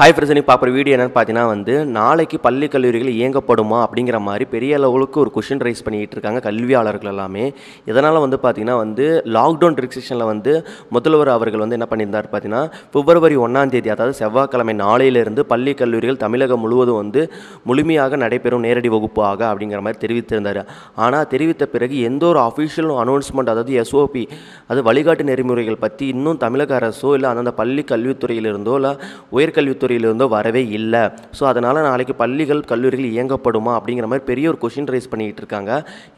Hi friends நீ பார்க்குற video என்னென்னு பார்த்தீங்கன்னா வந்து நாளைக்கு பள்ளி கல்லூரிகள் இயங்கப்படுமா அப்படிங்கிற மாதிரி பெரிய லெவலுக்கு ஒரு கொஷின் ரைஸ் பண்ணிகிட்டு இருக்காங்க கல்வியாளர்கள் எல்லாமே. இதனால் வந்து பார்த்தீங்கன்னா வந்து லாக்டவுன் ரெஸ்ட்ரிக்ஷனில் வந்து முதல்வர் அவர்கள் வந்து என்ன பண்ணியிருந்தார் பார்த்தீங்கன்னா பிப்ரவரி ஒன்றாம் தேதி அதாவது செவ்வாய்க்கிழமை நாளையிலிருந்து பள்ளி கல்லூரிகள் தமிழகம் முழுவதும் வந்து முழுமையாக நடைபெறும் நேரடி வகுப்பாக அப்படிங்கிற மாதிரி தெரிவித்திருந்தார். ஆனால் தெரிவித்த பிறகு எந்த ஒரு அஃபிஷியல் அனௌன்ஸ்மெண்ட் அதாவது எஸ்ஓபி அது வழிகாட்டு நெறிமுறைகள் பற்றி இன்னும் தமிழக அரசோ இல்லை அந்தந்த பள்ளி கல்வித்துறையிலிருந்தோ இல்லை உயர்கல்வித்துறை கல்லூரியிலிருந்தோ வரவே இல்லை. ஸோ அதனால் நாளைக்கு பள்ளிகள் கல்லூரிகள் இயங்கப்படுமா அப்படிங்கிற மாதிரி பெரிய ஒரு கொஷின் ரைஸ் பண்ணிக்கிட்டு இருக்காங்க.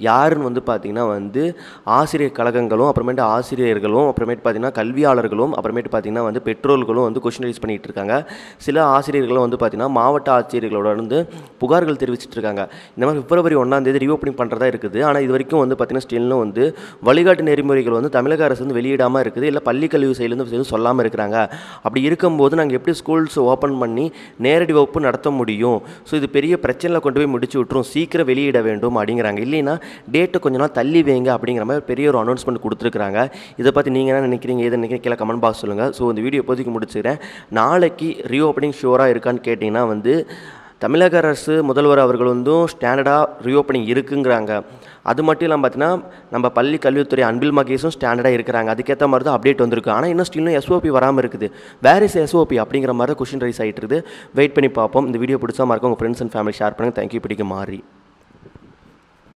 யாருன்னு வந்து பார்த்திங்கன்னா வந்து ஆசிரியர் கழகங்களும் அப்புறமேட்டு ஆசிரியர்களும் அப்புறமேட்டு பார்த்திங்கன்னா கல்வியாளர்களும் அப்புறமேட்டு பார்த்திங்கன்னா வந்து பெற்றோர்களும் வந்து கொஷின் ரைஸ் பண்ணிகிட்டு இருக்காங்க. சில ஆசிரியர்களும் வந்து பார்த்திங்கன்னா மாவட்ட ஆட்சியர்களோட வந்து புகார்கள் தெரிவிச்சிட்டு இருக்காங்க. இந்த மாதிரி பிப்ரவரி ஒன்றாந்தேதி ரீஓப்பனிங் பண்ணுறதா இருக்குது. ஆனால் இது வரைக்கும் வந்து பார்த்திங்கன்னா ஸ்டில்லும் வந்து வழிகாட்டு நெறிமுறைகள் வந்து தமிழக அரசு வந்து வெளியிடாமல் இருக்குது. இல்லை பள்ளி கல்வி சைட்லேருந்து சொல்லாமல் இருக்கிறாங்க. அப்படி இருக்கும்போது நாங்கள் எப்படி ஸ்கூல்ஸ் ஓப்பன் ஓப்பன் பண்ணி நேரடி வகுப்பு நடத்த முடியும். ஸோ இது பெரிய பிரச்சனையில் கொண்டு போய் முடிச்சு விட்டுரும். சீக்கிரம் வெளியிட வேண்டும் அப்படிங்கிறாங்க. இல்லைன்னா டேட்டை கொஞ்ச நாள் தள்ளி வைங்க அப்படிங்கிற மாதிரி பெரிய ஒரு அனௌன்ஸ்மெண்ட் கொடுத்துருக்காங்க இதை பற்றி நீங்கள் என்ன நினைக்கிறீங்க? எது நினைக்கிறீங்க? கீழே கமெண்ட் பாக்ஸ் சொல்லுங்கள் ஸோ இந்த வீடியோ இப்போதைக்கு முடிச்சுக்கிறேன். நாளைக்கு ரீஓப்பனிங் ஷோராக இருக்கான்னு கேட்டிங்கன்னா வந்து தமிழக அரசு முதல்வர் அவர்கள் வந்தும் ஸ்டாண்டர்டாக ரீஓப்பனிங் இருக்குங்கிறாங்க. அது மட்டும் இல்லாமல் பார்த்தீங்கன்னா நம்ம பள்ளி கல்வித்துறை அன்பில் மகேஷும் ஸ்டாண்டர்டாக இருக்கிறாங்க. அதுக்கேற்ற மாதிரி தான் அப்டேட் வந்திருக்கு. ஆனால் இன்னும் ஸ்டில்லும் எஸ்ஓபி வராமல் இருக்குது. வேர் இஸ் எஸ்ஓபி அப்படிங்கிற மாதிரி கொஷின் ரைஸ் ஆகிட்டு இருக்குது. வெயிட் பண்ணி பார்ப்போம். இந்த வீடியோ பிடிச்சா மாதிரி உங்கள் ஃப்ரெண்ட்ஸ் அண்ட் ஃபேமிலி ஷேர் பண்ணுங்கள் தேங்க்யூ பிடிக்க மாறி.